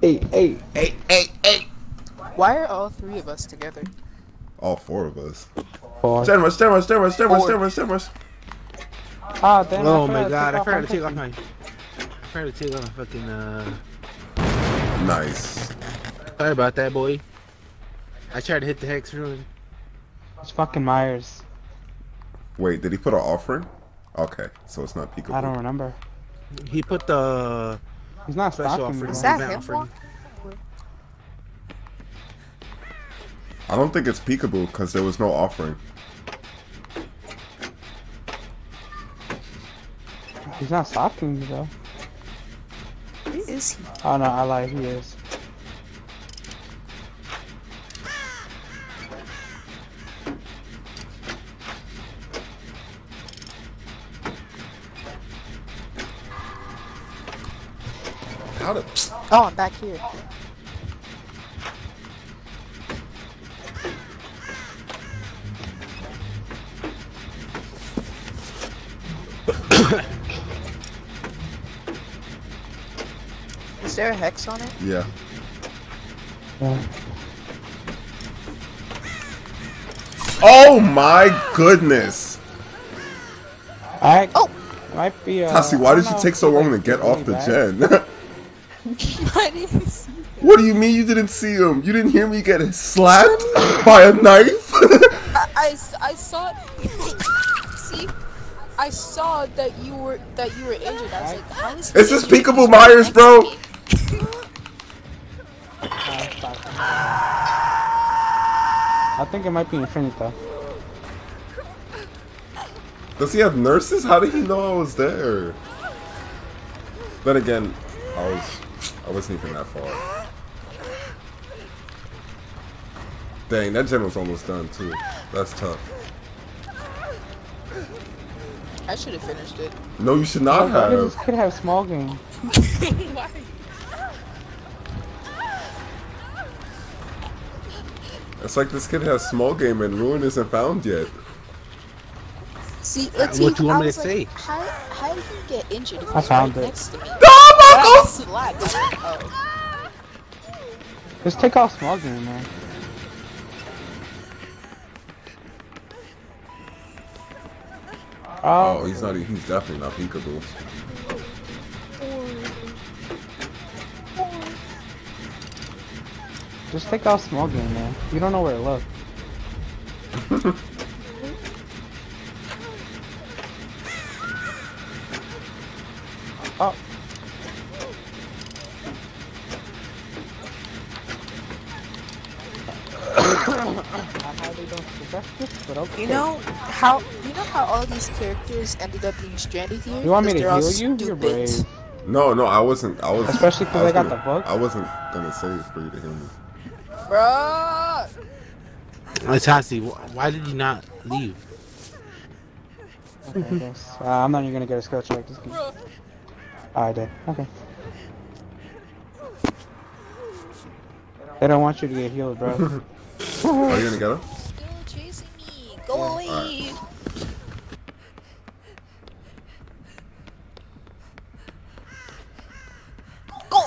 Hey, hey. Hey, hey, hey. Why are all three of us together? All four of us. Four. Stand rush, stand rush, stand rush, stand rush, stand rush, stand rush. Ah, damn. Oh my god, I to forgot to take take off off my. I forgot to take off my fucking. uh... Nice. Sorry about that, boy. I tried to hit the hex ruin. It's fucking Myers. Wait, did he put an offering? Okay, so it's not peekaboo. I don't remember. He put the He's not special stalking me. offering. Is though. that Event him offering. I don't think it's peekaboo because there was no offering. He's not stalking me though. Where is he? Oh no, I lied. He is. How did? Oh, I'm back here. Is there a hex on it? Yeah. Yeah. Oh my goodness! I. Oh! Might be. Uh, Tassie, why did you take so long to get off the bad. gen? I didn't see. what do you mean you didn't see him? You didn't hear me get slapped by a knife? I, I, s- I saw. see, I saw that you were that you were injured. I was like, how is he Is this? Peekaboo Myers, bro? I think it might be Infinita. Does he have nurses? How did he know I was there? Then again, I was I wasn't even that far. Dang, that general's almost done too. That's tough. I should have finished it. No, you should not Why does this have. kid have small game? Why? It's like this kid has small game and ruin isn't found yet. See, let's see. What see. you want me to like, say? How, how did he get injured? If I he's found right it. next to me. Slap. Oh. Just take off small game, man. Oh, Oh, he's not. He's definitely not peekaboo. just take off small game, man. You don't know where to look. oh. I highly don't suggest this, but okay. You know how you know how all these characters ended up being stranded here? You want me to Because they're heal you? You're brave. No, no, I wasn't. I was. especially because I was got gonna- the book. I wasn't gonna say it for you to hear me. Bruh. Tassi, wh- why did you not leave? Okay, I guess. Uh, I'm not even gonna get a skill check. Just keep... Bruh. Oh, I did. Okay. They don't want you to get healed, bro. Are you gonna get him? Still chasing me. Go away. Go.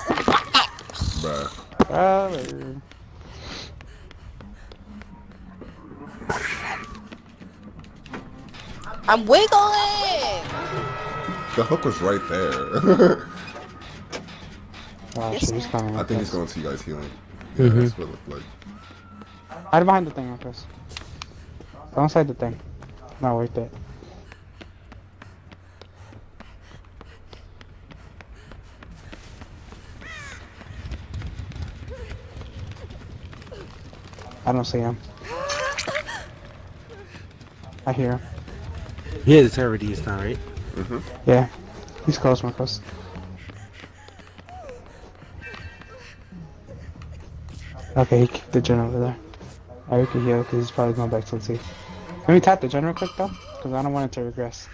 Bruh. Brother. I'm wiggling. The hook was right there. Oh Yes, shit, he's coming. I with think he's going to see you guys healing. Yeah, Mhm. that's what it looked like. Hide behind the thing, Chris. Don't side the thing. Not worth it. I don't see him. I hear him. He has already this time, right? Mm-hmm. Yeah. He's close, Marcos. Okay, he kicked the gen over there. I can heal because he's probably going back to the T. Let me tap the gen real quick though, because I don't want it to regress.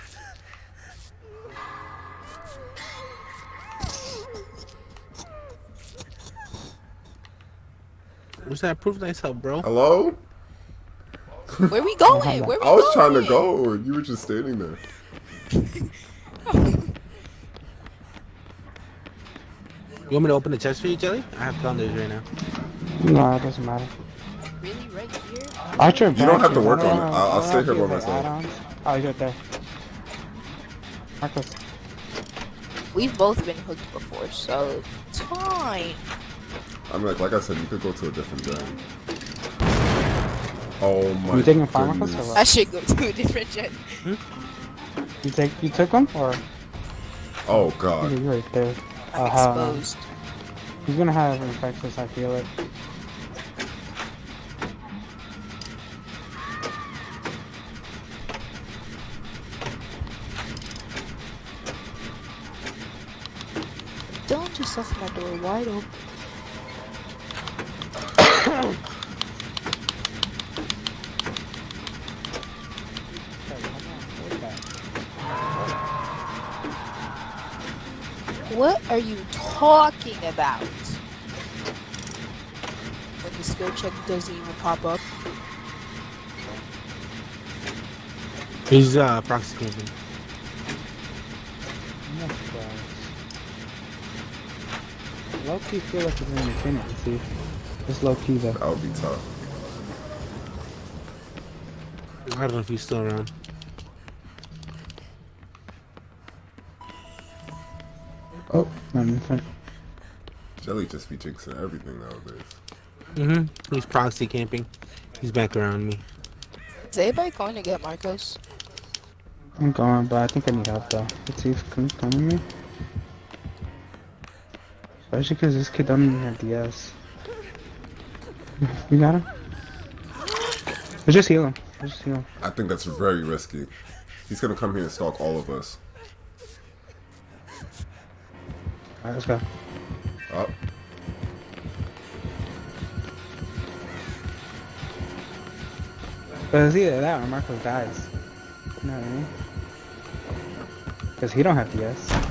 What's that? Proof thyself, bro. Hello? Where we going? Where we I was going? trying to go. You were just standing there. You want me to open the chest for you, Jelly? I have plunders right now. No, it doesn't matter. Really, right here? You don't have to work on it. I'll- I I'll stay here you by myself. add-ons. Oh, he's right there. Marcos. We've both been hooked before, so it's fine. I'm like, like I said, you could go to a different gen. Oh my You taking fire Marcos, or what? I should go to a different gen. You take you took him or Oh god. you're god. right there. I'm Uh, exposed. He's gonna have infectious. I feel it. Don't just left my door wide open. What are you talking about? When the skill check doesn't even pop up. He's uh, proxy camping. I'm not surprised. Low key feel like it's in Infinity. See, it's low key though. That would be tough. I don't know if he's still around. Oh, not in front. Jelly just be jinxing everything nowadays. Mm-hmm. He's proxy camping. He's back around me. Is anybody going to get Marcos? I'm going, but I think I need help though. Let's see if can you come with me. Especially because this kid don't even have DS. You got him? Let's just heal him. Let's just heal him. I think that's very risky. He's gonna come here and stalk all of us. Alright, let's go. Oh, But it's either that or Marcos dies. You know what I mean? Because he don't have DS.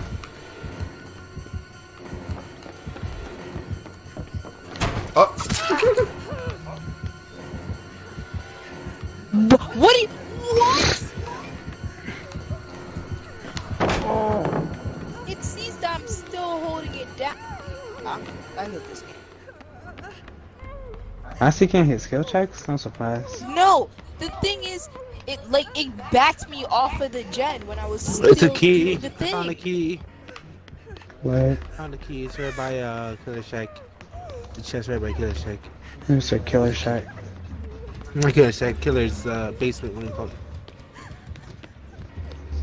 Honestly, can't hit skill checks? No surprise. No, the thing is, it like it backed me off of the gen when I was still It's a key. doing the I found a key. What? Found a key. It's right by uh Killer Shack. The chest right by Killer Shack. It's a killer shot. Not Killer Shack. Killer's uh, basement. What do you call it?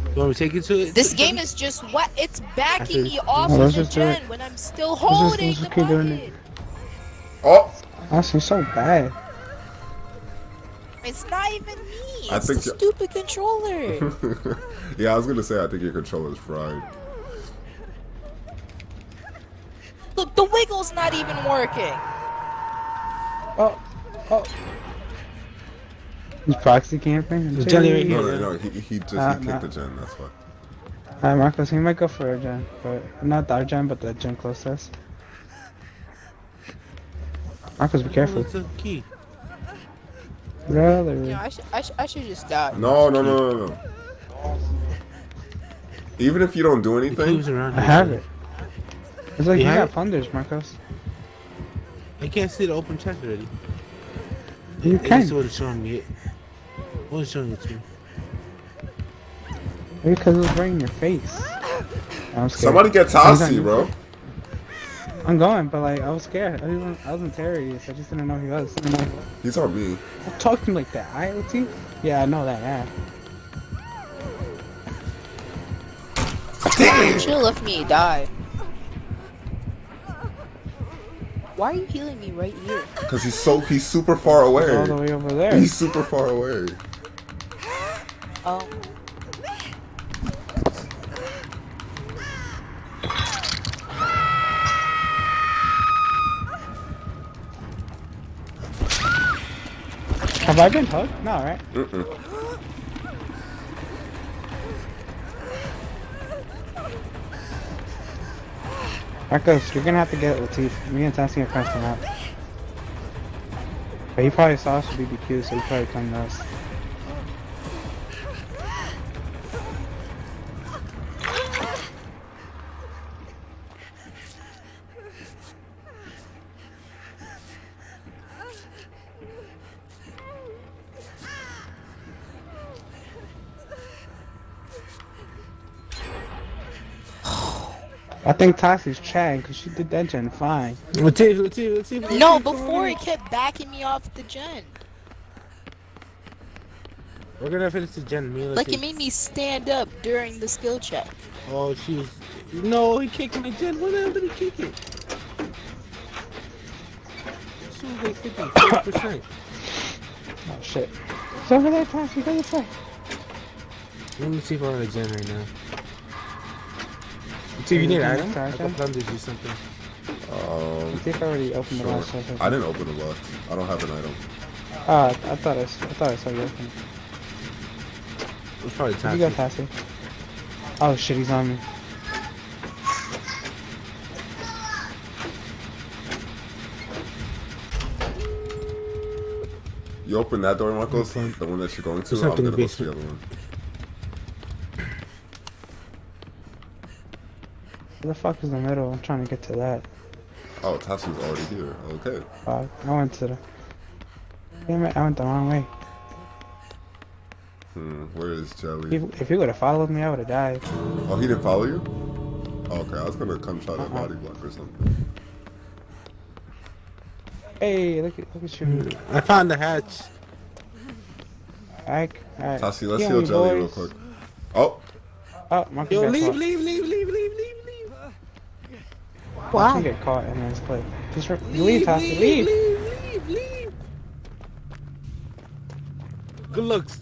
You want me to take you to it? This game is just what it's backing me off Well, of the gen when I'm still let's just- holding let's the just keep doing it. oh! Honestly, so bad. It's not even me. I It's think the stupid controller. yeah, I was gonna say I think your controller's fried. Look, the wiggle's not even working. Oh, oh. He's proxy camping. There's jelly right No, here. no, no. He, he just Uh, he no. kicked the gen. That's why. Alright, Marcos, he might go for a gen, but not our gen, but the gen close to us. Marcos, be Oh, careful. it's a key. Brother. You know, I should, I should, I should just die. No, no, no, no, no. Even if you don't do The key was anything, around I have it. It's like You you have got it? plunders, Marcos. I can't see the open chest already. You At least it can. would have shown me it. What was showing it to me? Because it was right in your face. Somebody get Tassi, bro. I'm going, but like, I was scared. I, didn't, I wasn't terrorist. I just didn't know he was. I didn't know he was. He's on me. Don't talk to me like that. I OT? Yeah, I know that. Yeah. You should have left me die. Why are you healing me right here? Cause he's so he's super far away. All the away. way over there. He's super far away. Oh. Have I been hooked? No, right? Mm-mm. Marcos, you're gonna have to get Latif. Me and Tassie are the map. But he probably saw us with BBQ, so he probably come to us. I think Tassi's chatting because she did that gen fine. Let's see, let's see, let's see. No, before it kept backing me off the gen. We're gonna finish the gen. Me, Like it made me stand up during the skill check. Oh, she's. No, he kicked my gen. What happened hell did he kick it? She was like 50, percent Oh shit. It's over there, Tassi. Go this way. Let me see if we're on a gen right now. See if you need an item. I sorry. can plunder you something. Um, See if I already opened the sure. last one. I didn't open the left. I don't have an item. Uh, I thought I, s- I thought I saw you open. It's probably Where'd you go, toxic. Tassi? Oh shit, he's on me. You open that door, Marcos? Okay. The one that you're going to? There's I'm gonna go the to the other one. Where the fuck is the middle? I'm trying to get to that. Oh, Tassi's already here. Okay. Fuck. I went to the. Damn it, I went the wrong way. Hmm, where is Jelly? If, if you would have followed me, I would have died. Oh, he didn't follow you? Oh, okay, I was gonna come try to Uh-uh. body block or something. Hey, look at look at you. I found the hatch. Alright, alright. Tassi, let's Heal heal me, Jelly real quick. Oh, Oh, Marcus Yo, got leave, caught. leave, leave, leave, leave, leave, leave. Marcus Why? get caught in this play. Just Leave, leave, Tassi, leave, leave. leave, leave, leave. Good looks.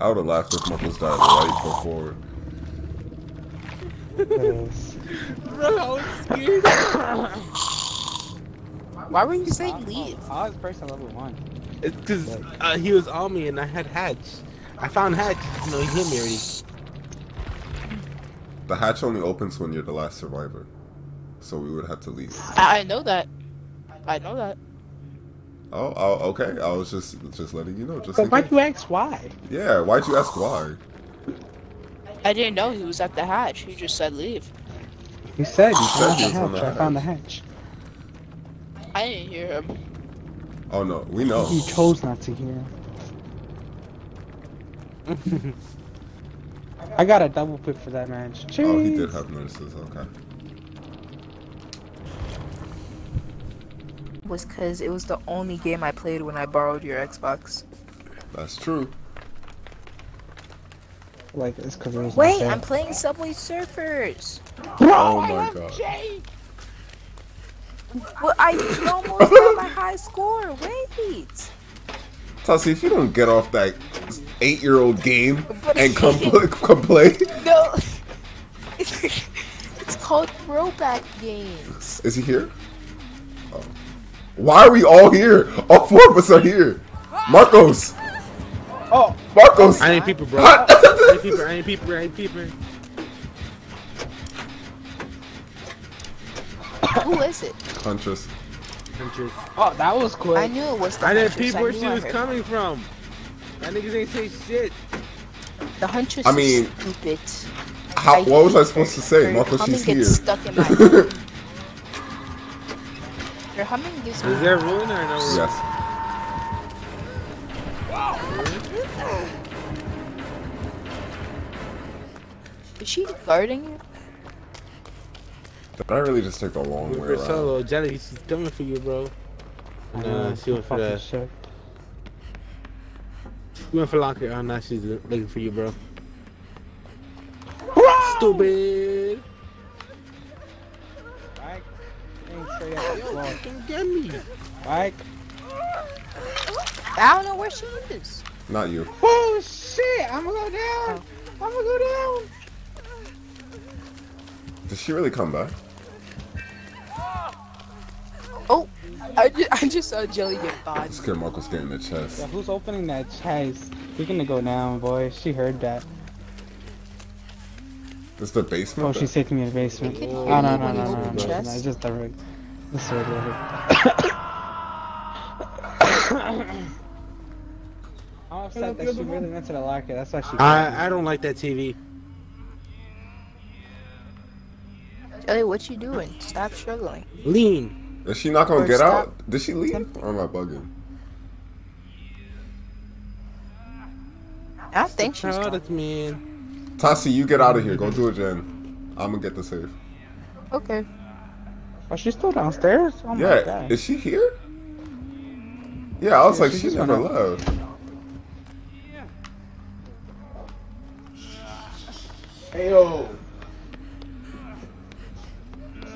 I would have laughed if Marcos died right before. Yes. Bro, I was scared. Why were you saying leave? I was first person level one. It's because uh, he was on me and I had hatch. I found hatch. You know, he hit me already. The hatch only opens when you're the last survivor. So we would have to leave. I, I know that. I know that. Oh, oh, okay. I was just just letting you know. Just But why'd case. you ask why? Yeah, why'd you ask why? I didn't know he was at the hatch. He just said leave. He said he said found he the was on hatch. I found the hatch. I didn't hear him. Oh no, we know. He chose not to hear. I got a double pick for that match. Oh, he did have nurses. Okay. Was because it was the only game I played when I borrowed your Xbox. That's true. Like it's because it was Wait, I'm playing Subway Surfers. Oh, oh my god. Well, I almost got my high score. Wait. Tassi, if you don't get off that eight-year-old game But- and come play, come play, No. it's called Throwback Games. is he here? Oh. Why are we all here? All four of us are here. Marcos, Oh, Marcos. I ain't people, bro. I ain't people, I ain't people, I ain't people. Who is it? Huntress. Huntress. oh, that was quick. I knew it was the I didn't Huntress. peep where she was heard- coming from. That niggas ain't say shit. The Huntress I mean- is stupid. How? I What was I hate supposed to say, Her Marcos? humming She's gets here. stuck in my head. Your humming gives me. Is there ruling or no ruling? Yes. Is she guarding you? Did I really just take the long way For around? solo, Jelly, she's coming for you, bro. I Nah, know, she went for fucking that. shit. You went for locker. Oh, now she's looking for you, bro. Stupid. Mike, aim straight at the wall. Fucking get me. Mike. I don't know where she is. Not you. Oh shit! I'm gonna go down. I'm gonna go down. Did she really come back? Oh, I just, I just saw Jelly get bodied. This kid Marcos getting the chest. Yeah, who's opening that chest? You're gonna go down, boy. She heard that. This the basement? Oh, she's taking me to the basement. I can Oh hear no you no no no no! no. It's just the rig. This is regular. I'm upset that she really went to the locker. That's why she. I I don't like that TV. Jelly, what you doing? Stop struggling. Lean. Is she not gonna Or get stop out? Did she leave? tempting. Or am I bugging? I think she's Proud gone. of man. Tassi, you get out of here. Go do it, Jen. I'm gonna get the safe. Okay. Oh, she's still downstairs? Oh my Yeah, is she here? Yeah, I was Yeah, like, she she just never went left. Heyo.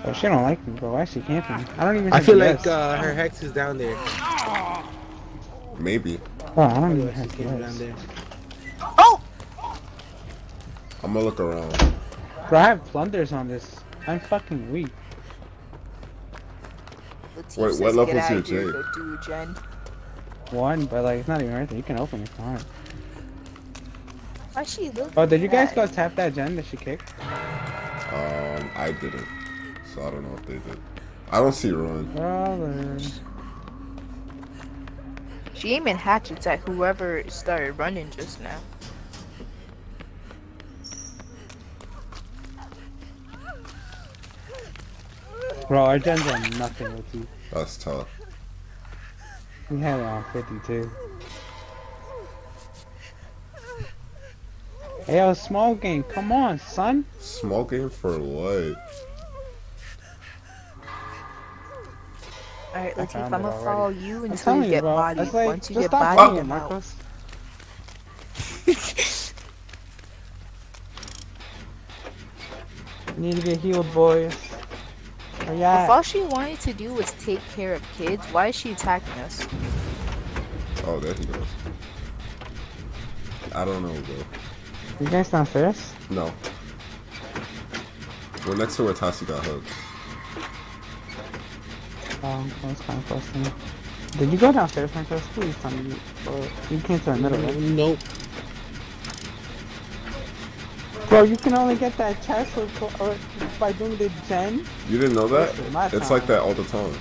Oh, she don't like me, bro. Why is she camping? I don't even I feel like uh, her hex is down there. Maybe. Oh, I don't even She's think she camping down there. Oh! I'm gonna look around. Bro, I have plunders on this. I'm fucking weak. Wait, what level is your of Jade?" Go Jen. One, but like, it's not even worth it. You can open it. It's fine. Why she look? Oh, did you guys go tap that gen that she kicked? Um, I didn't. So I don't know if they did. I don't see run. Brother. She aiming hatchets at whoever started running just now. Bro, our gens are nothing with you. That's tough. We had it on 52. Hey, yo, small game. Come on, son. Smoking for what? Alright, I Latif, found I'm it gonna already. follow you I'm until telling you you, get bro. bodied. Like, Once you get stop bodied, playing, I'm out. Marcos. You need to get healed, boys. Where you If all she wanted to do was take care of kids, why is she attacking us? Oh, there he goes. I don't know, bro. You guys not first? No. We're next to where Tassi got hooked. Um, that's kind of close. Did you go downstairs, Marcos? Please tell me. you- Or you came to the middle, right? Nope. Bro, you can only get that chest with, or by doing the gen. You didn't know that? Listen, my It's like that all the time.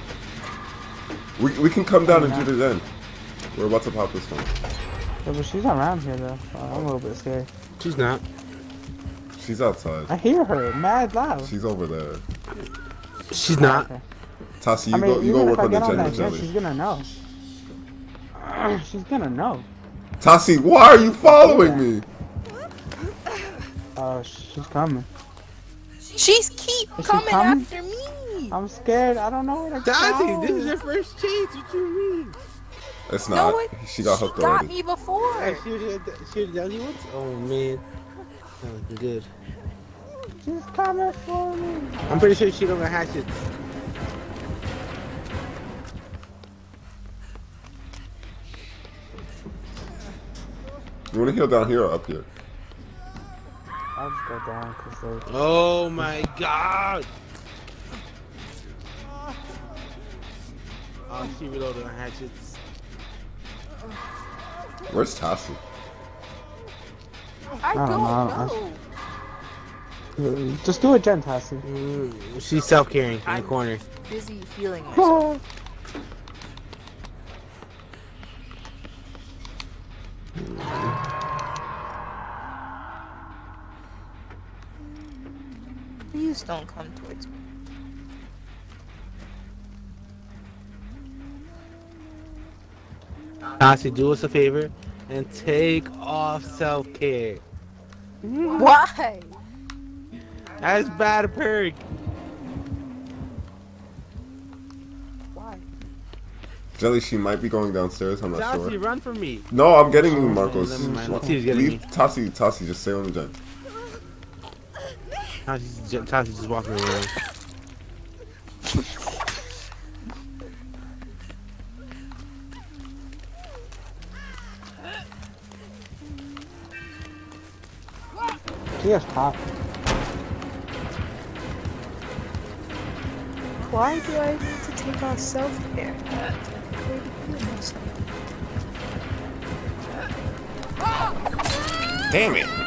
We, we can come down and do the then. We're about to pop this one. Yeah, but she's around here though. so I'm a little bit scared. She's not. She's outside. I hear her, mad loud. She's over there. She's not. Okay. Tassi, you I mean, go you go work on the gender that gen, jelly. she's gonna know. she's gonna know. Tassi, why are you following me? Oh, she's coming. She's keep Is she coming, coming? after me. I'm scared. I don't know where to Dazzy, go. this is your first chance. What you mean? It's No, not. it, she got hooked got already. me before. Hey, she was she was Dazzy once? Oh man. Not looking good. She's coming for me. I'm pretty sure she don't got hatchets. You wanna heal down here or up here? I'll just go down because like, Oh my god! Oh, she reloaded on hatchets. Where's Tassi? I I don't don't know, know. just do a gen, Tassie. Mm, she's self-carrying in the I'm- corner. Busy healing myself. Don't come towards me. Tassie, do us a favor and take off self-care. Why? That's bad perk. Why? Jelly, she might be going downstairs. I'm not Tassie, sure. run from me. No, I'm getting you, Oh, Marcos. never mind. Let's getting Leave me. Tassi, Tassi, just stay on the gen. Tassie's ju- Tassie's just walking around. She has pop. Why do I need to take off self-care? Damn it!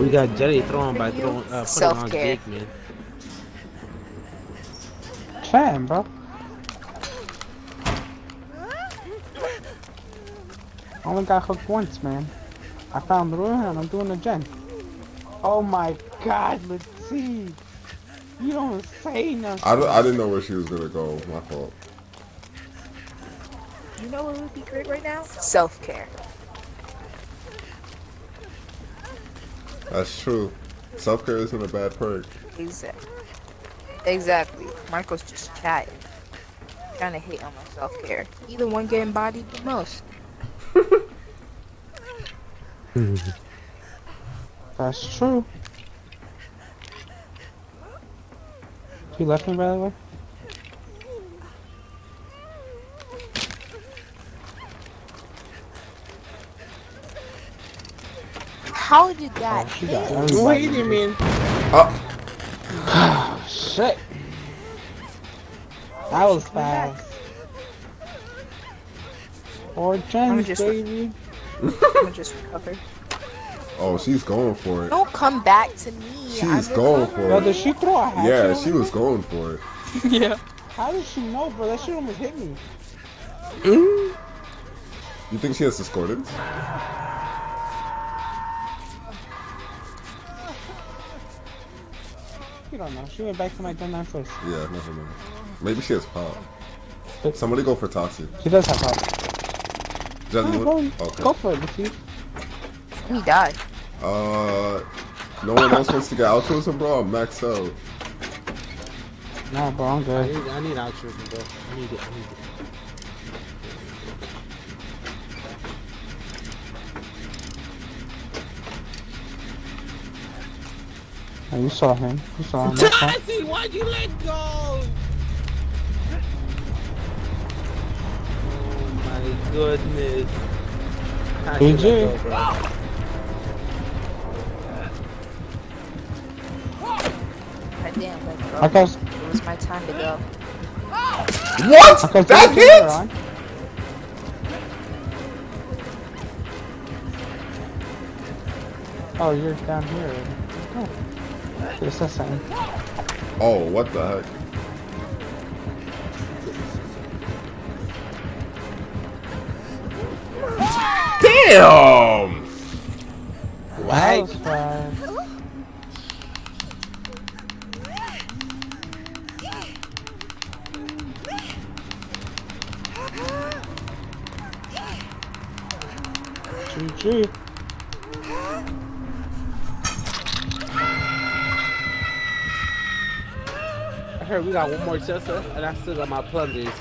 We got can Jelly do throwing for by you? throwing uh, putting on Self-care. Jake, man. Chatting, bro. Only got hooked once, man. I found the room and I'm doing the gen. Oh my god, let's see. You don't say nothing. I, I didn't know where she was gonna go. My fault. You know what would be great right now? Self care. That's true. Self care isn't a bad perk. Exactly. Exactly. Michael's just chatting. Trying to hate on my self care. Either one getting bodied the most. That's true. She left me, by the way. How did that Oh, she got hit? everybody. Wait a minute. Oh, Shit. That was fast. Four gems, just- baby. I'm gonna just recover. oh, she's going for it. Don't come back to me. She's going recovering. for Yo, it. did she throw a hat? Yeah, she was going for it. Yeah. How did she know, bro? That shit almost hit me. You think she has discordance? You don't know. She went back to my gen 9 first. Yeah, never mind. Maybe she has pop. But- Somebody go for Toxic. She does have pop. Jelly, Go, you go, want- go Okay. for it, Lucy. He died. Uh, no one else wants to get outros, and bro, I'm maxed out. Nah, bro, I'm I good. need, I need outros, bro. I need it. I need it. Oh, you saw him. You saw him. That's fine. Why'd you let go? Oh my goodness. How'd you let go, bro? I damn let go. I guess. It was my time to go. What? That hit? Oh, you're down here. Oh. It's the same. Oh, what the heck? Damn! That was fine. GG. I we got one more Chester, and I still got my plunders.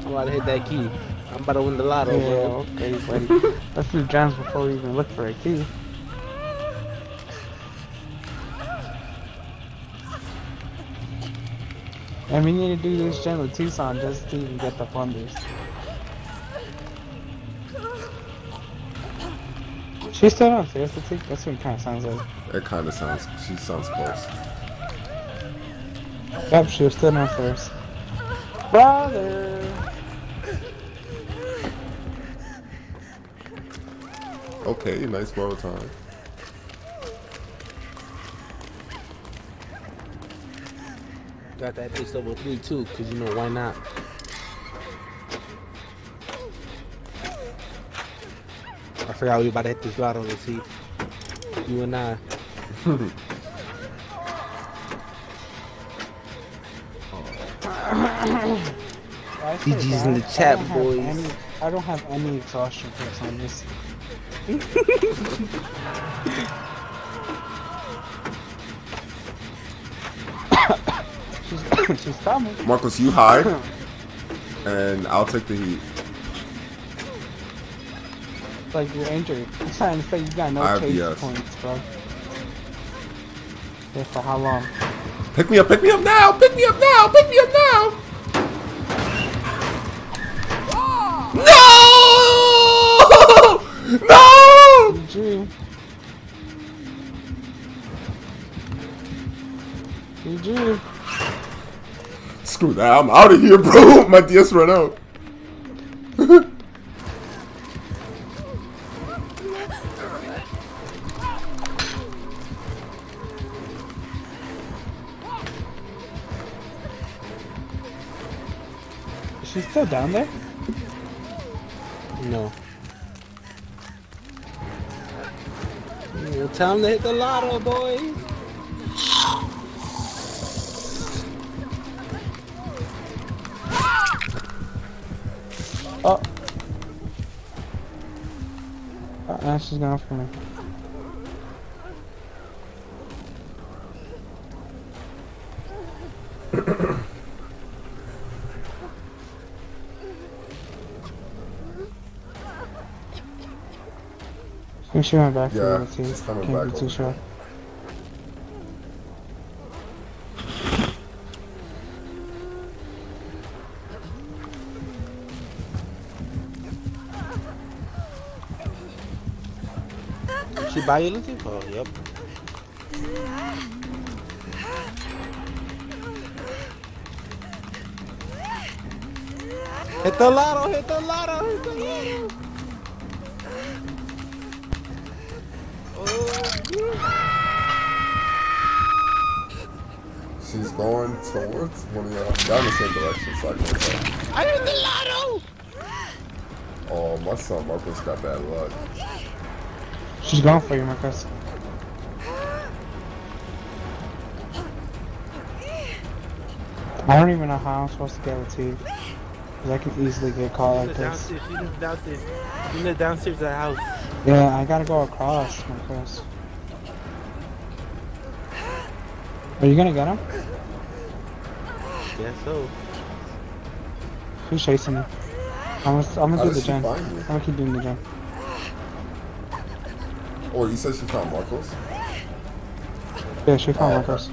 I'm about to hit that key. I'm about to win the lotto, Yeah, bro. okay, buddy. Let's do gems before we even look for a key. And we need to do this gen with Tucson just to even get the plunders. She's still downstairs, that's what that's what it kind of sounds like. It kind of sounds. She sounds close. Yep, she was still downstairs. Brother! Okay, nice borrow time. Got that bitch over three too, cause you know why not? I forgot we about to hit this lotto. Let's see. You and I. GG's in the God, I chat, boys. Any, I don't have any exhaustion picks on this. she's, she's coming. Marcus, you hide, and I'll take the heat. Like you're injured. I'm trying to say you got no I chase BS. points, bro. Yeah, for how long? Pick me up, pick me up now, pick me up now, pick me up now. No! No! GG. GG. Screw that, I'm out of here, bro. My DS ran out. Is she still down there? No. Time to hit the lotto, boy. Oh! That ass is gone for me. Think she went back for Yeah, the T. she's Can't back be too over sure. She buy you anything? Oh, yep. Hit the lotto, hit the lotto, hit the lotto. She's going towards one of y'all. Y'all in the same direction, so I can tell. I hit the lotto! Oh, my son Marcus got bad luck. She's going for you, Marcus. I don't even know how I'm supposed to get with T. Cause I can easily get caught like this. downstairs, she's in the downstairs. She's in the downstairs of the house. Yeah, I gotta go across, Marcus. Are you gonna get him? Guess so. Who's chasing me? I'm gonna, I'm gonna do the she gen. I'm gonna keep doing the gen. Oh, you said she found Marcos? Yeah, she found Oh, Marcus.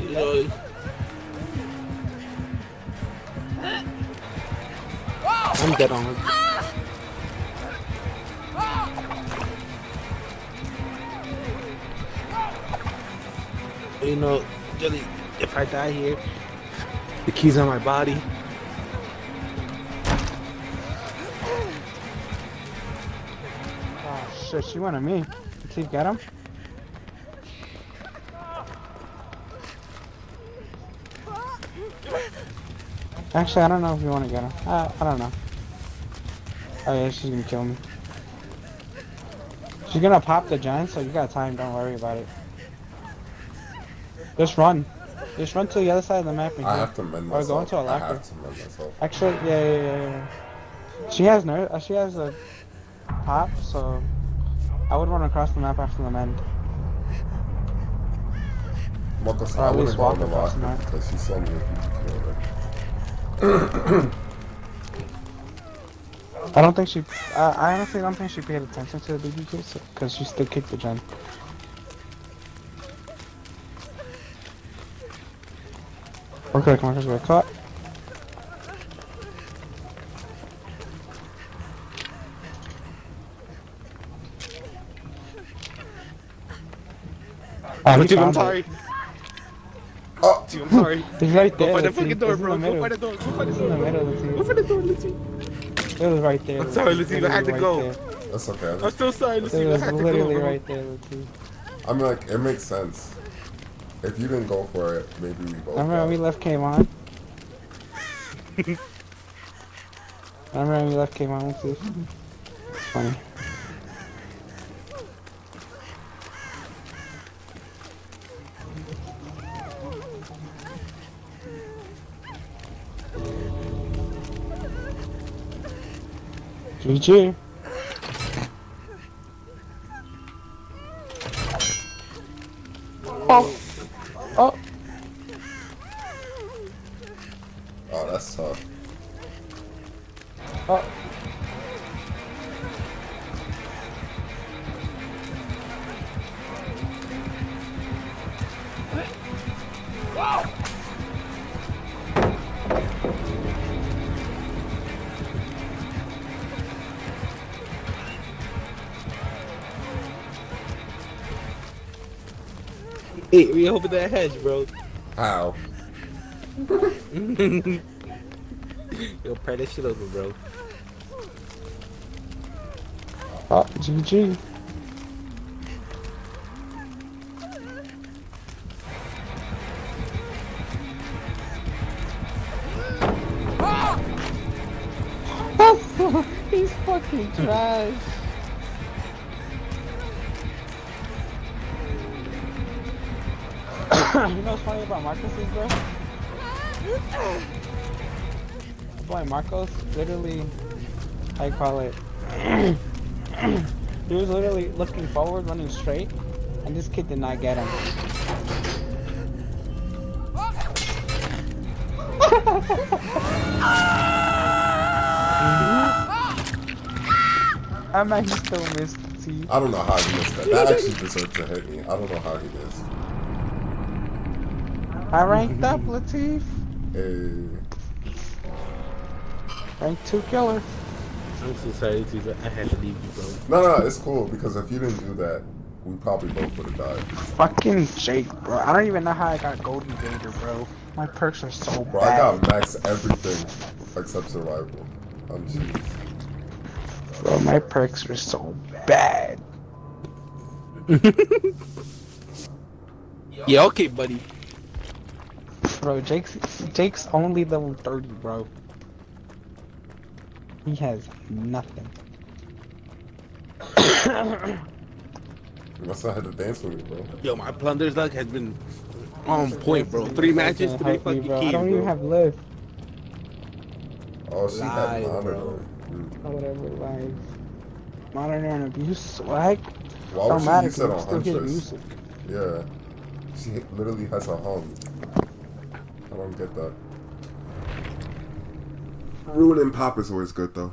You I'm dead on her. You know, Jelly, if I die here, the key's on my body. Oh shit, she wanted me. Did T get him? Actually, I don't know if you want to get him. Uh, I don't know. Oh yeah, she's gonna kill me. She's gonna pop the giant, so you got time. Don't worry about it. Just run. Just run to the other side of the map and I have to mend Or myself. go into a I locker. have to mend myself. Actually, yeah, yeah, yeah, yeah. She has no, uh, she has a pop, so I would run across the map after the mend. Or I at wouldn't least walk the across the map. because she saw me with people killed her. I don't think she, uh, I honestly don't think she paid attention to the BB because she still kicked the gen. Okay, come on, just get caught. Oh, he Dude, I'm found it. sorry. Oh! Dude, I'm sorry. He's right there. Go there. find the fucking door, bro. Go find the door. Go find He's the in the door. middle, Go find the door, Lucy. It was right there. I'm sorry, Lucy. Lucy, I had to Literally go. right That's okay. I I'm just- so sorry, Lucy. It I was had to go, literally right there, Lucy. I'm like, it makes sense. If you didn't go for it, maybe we both. Remember when we left came on? I remember when we left came on, Lucy? It's funny. GG. Hey, we over that hedge, bro. How? Yo, pray that shit over, bro. Ah, oh, GG. He's fucking trash. You know what's funny about Marcus is, bro? boy Marcos literally, I call it. he was literally looking forward, running straight, and this kid did not get him. I might still missed. I don't know how he missed that. That actually deserved to hit me. I don't know how he missed. I ranked up, Latif. Uh. Hey. Rank two killer. I'm so sorry, T, I had to leave you, bro. No, no, it's cool because if you didn't do that, we probably both would have died. Fucking Jake, bro. I don't even know how I got Golden Gator, bro. My perks are so Bro, I got max everything except survival. I'm jeez. Bro, my perks are so bad. Yeah, okay, buddy. Bro, Jake's Jake's only level 30, bro. He has nothing. You must have had to dance with me, bro. Yo, my plunder's luck has been on point, bro. Three matches, Fucking three help me, fucking bro. I don't even have live. Oh, she Lies, had honor bro. though. Mm. Or whatever, like. Modern and abuse swag. Why would she Automatic, use that on still Huntress? Yeah. She literally has a hum. I don't get that. Ruining pop is always good though.